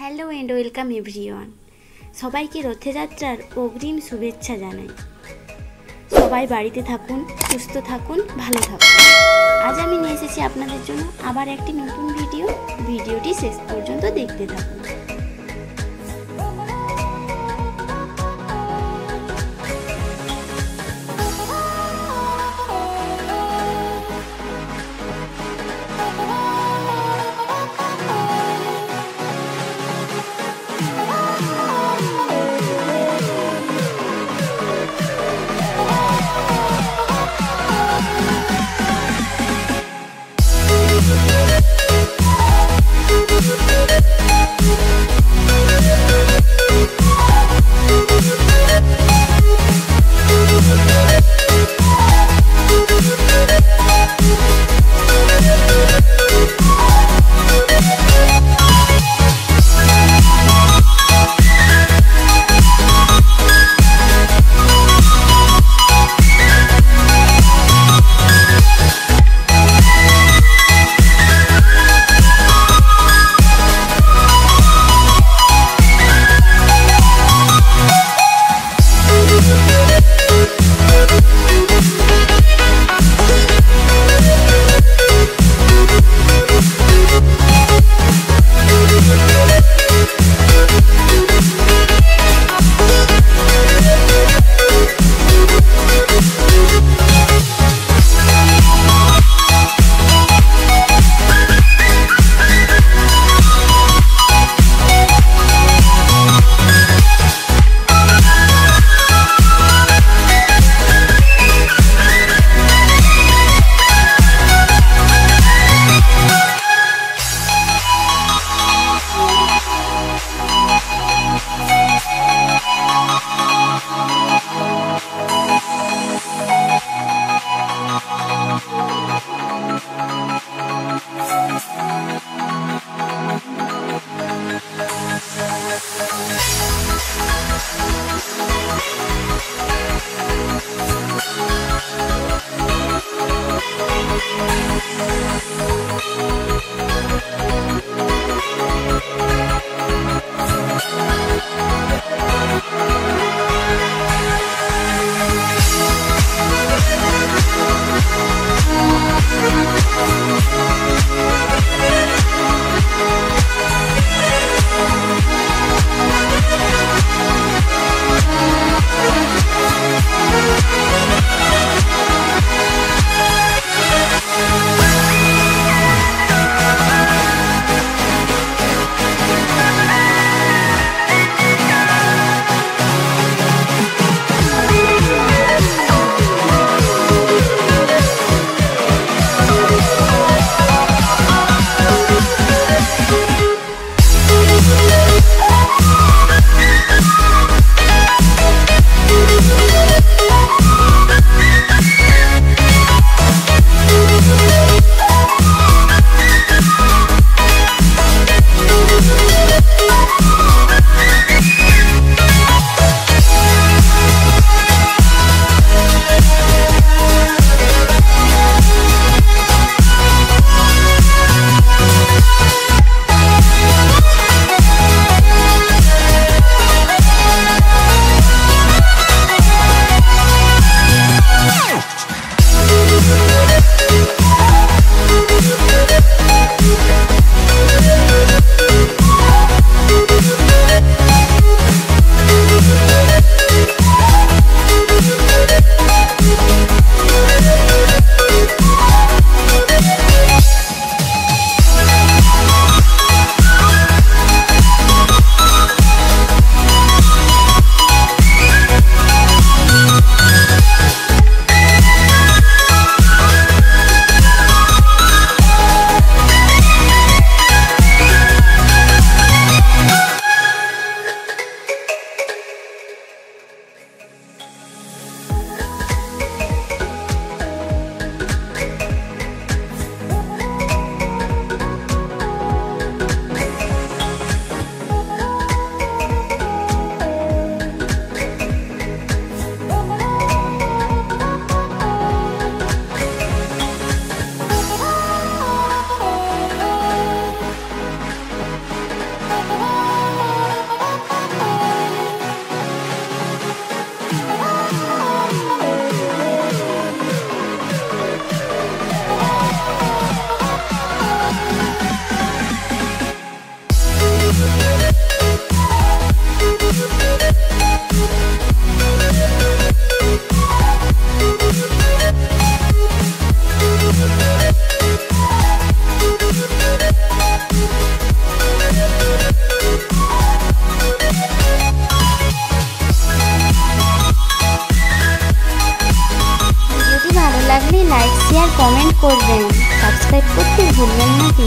Hello and welcome everyone. সবাইকে রথযাত্রার অগ্রিম শুভেচ্ছা জানাই। সবাই বাড়িতে থাকুন, সুস্থ থাকুন, ভালো থাকুন। আজ আমি নিয়ে এসেছি আপনাদের জন্য আবার একটি নতুন ভিডিও। ভিডিওটি শেষ পর্যন্ত দেখতে থাকুন। Thank কমেন্ট করবেন সাবস্ক্রাইব করতে ভুলবেন না কিন্তু